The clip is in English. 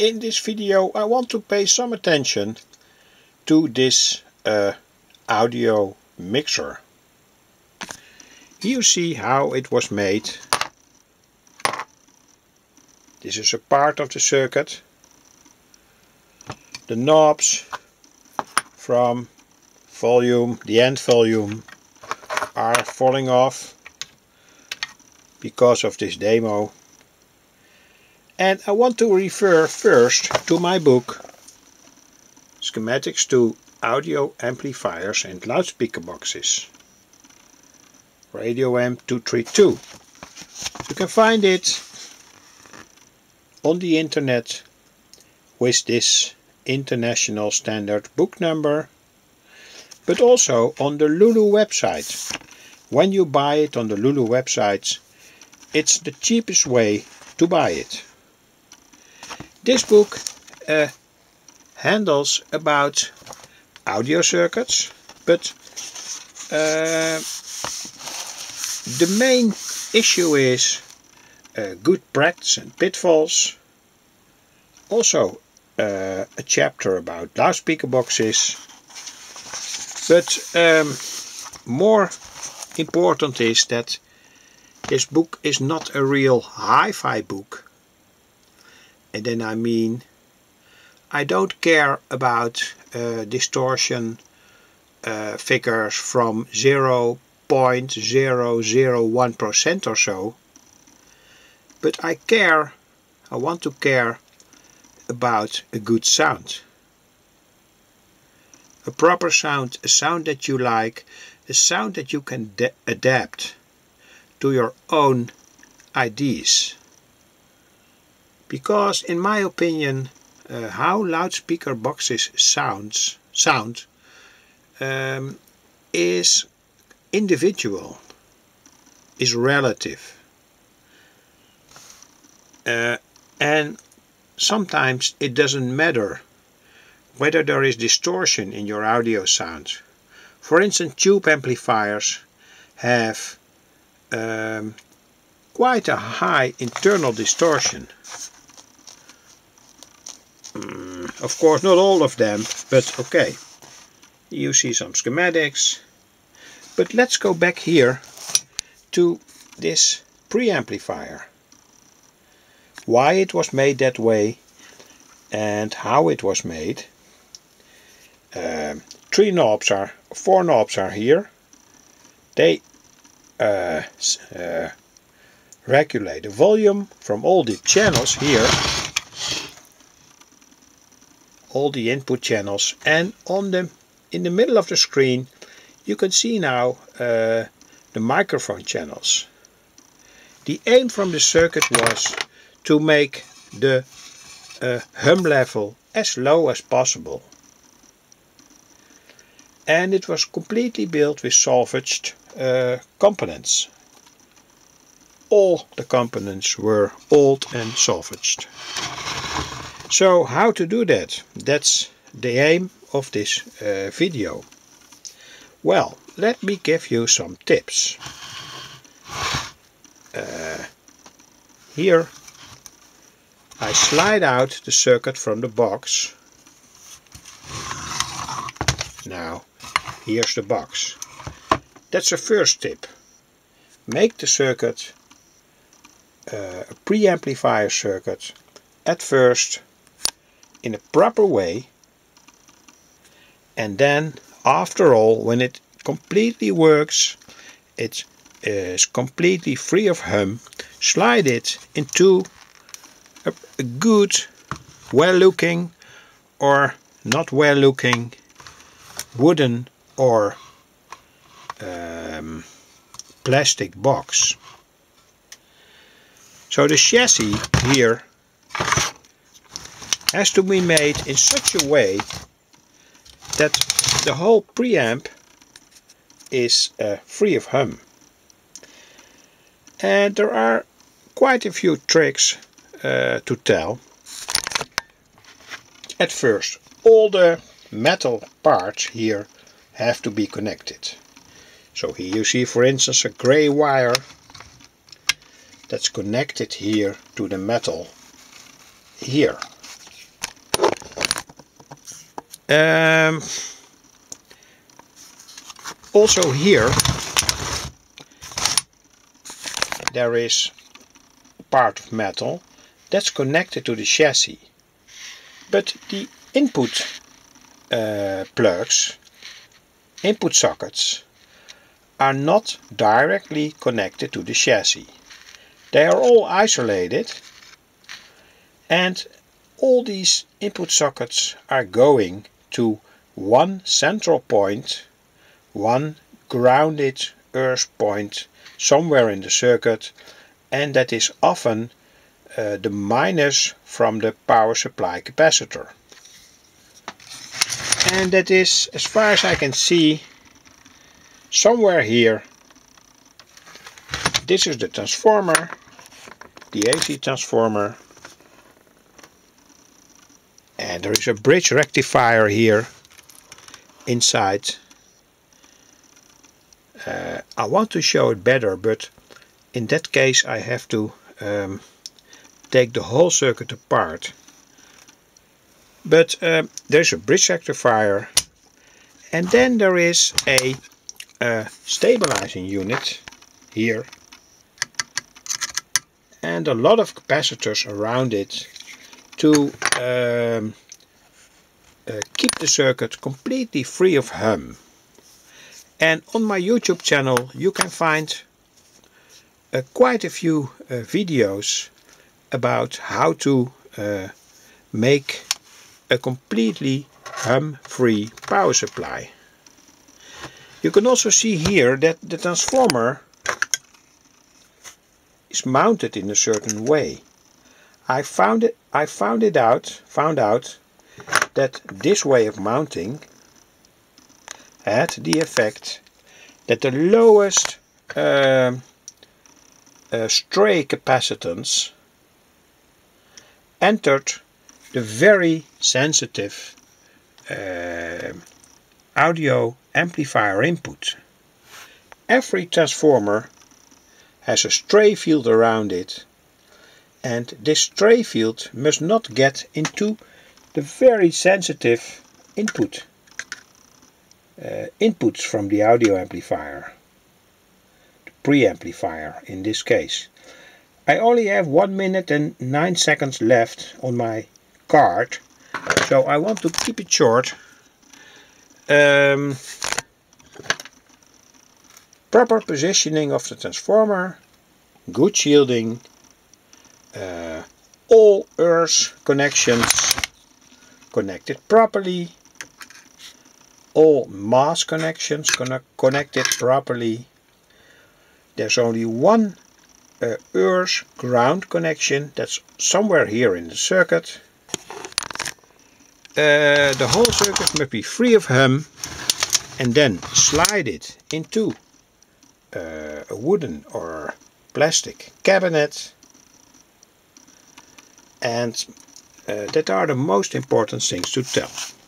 in this video I want to pay some attention to this uh, audio mixer. You see how it was made. This is a part of the circuit. The knobs from volume, the end volume are falling off because of this demo and I want to refer first to my book Schematics 2 Audio Amplifiers and Loudspeaker Boxes Radio M232 you can find it on the internet with this international standard book number but also on the Lulu website. When you buy it on the Lulu website it's the cheapest way to buy it this book uh, handles about audio circuits, but uh, the main issue is uh, good practice and pitfalls. Also uh, a chapter about loudspeaker boxes. But um, more important is that this book is not a real hi-fi book and then I mean I don't care about uh, distortion uh, figures from 0.001% or so but I care I want to care about a good sound. A proper sound a sound that you like a sound that you can adapt to your own ideas because in my opinion uh, how loudspeaker boxes sounds sound um, is individual is relative. Uh, and sometimes it doesn't matter whether there is distortion in your audio sound. For instance tube amplifiers have um, quite a high internal distortion Mm, of course not all of them, but okay. You see some schematics. But let's go back here to this preamplifier. Why it was made that way and how it was made. Um, three knobs are, four knobs are here. They uh, uh, regulate the volume from all the channels here all the input channels and on the in the middle of the screen you can see now uh, the microphone channels. The aim from the circuit was to make the uh, hum level as low as possible. And it was completely built with salvaged uh, components. All the components were old and salvaged. So how to do that? That's the aim of this uh, video. Well, let me give you some tips. Uh, here I slide out the circuit from the box. Now, here's the box. That's the first tip. Make the circuit uh, a preamplifier circuit at first in a proper way. And then after all when it completely works it is completely free of hum slide it into a, a good well looking or not well looking wooden or um, plastic box. So the chassis here has to be made in such a way that the whole preamp is uh, free of hum. And there are quite a few tricks uh, to tell. At first, all the metal parts here have to be connected. So here you see for instance a grey wire that's connected here to the metal here Um, also here there is a part of metal that's connected to the chassis. But the input uh, plugs input sockets are not directly connected to the chassis. They are all isolated and all these input sockets are going to one central point one grounded earth point somewhere in the circuit and that is often uh, the minus from the power supply capacitor. And that is, as far as I can see, somewhere here. This is the transformer, the AC transformer. There is a bridge rectifier here inside. Uh, I want to show it better but in that case I have to um, take the whole circuit apart. But uh, there's a bridge rectifier and then there is a, a stabilizing unit here and a lot of capacitors around it to um, uh, keep the circuit completely free of hum and on my YouTube channel you can find uh, quite a few uh, videos about how to make a completely hum-free power supply. You can also see here that the transformer is mounted in a certain way. I found it I found it out found out that this way of mounting had the effect that the lowest uh, uh, stray capacitance entered the very sensitive uh, audio amplifier input. Every transformer has a stray field around it and this stray field must not get into the very sensitive input uh, inputs from the audio amplifier, the preamplifier in this case. I only have 1 minute and 9 seconds left on my card, so I want to keep it short. Um, proper positioning of the transformer, good shielding, uh, all earth connections connected properly, all mass connections connect connected properly. There's only one uh, earth ground connection that's somewhere here in the circuit. Uh, the whole circuit must be free of hum and then slide it into uh, a wooden or plastic cabinet and Eh, that are the most important things to tell.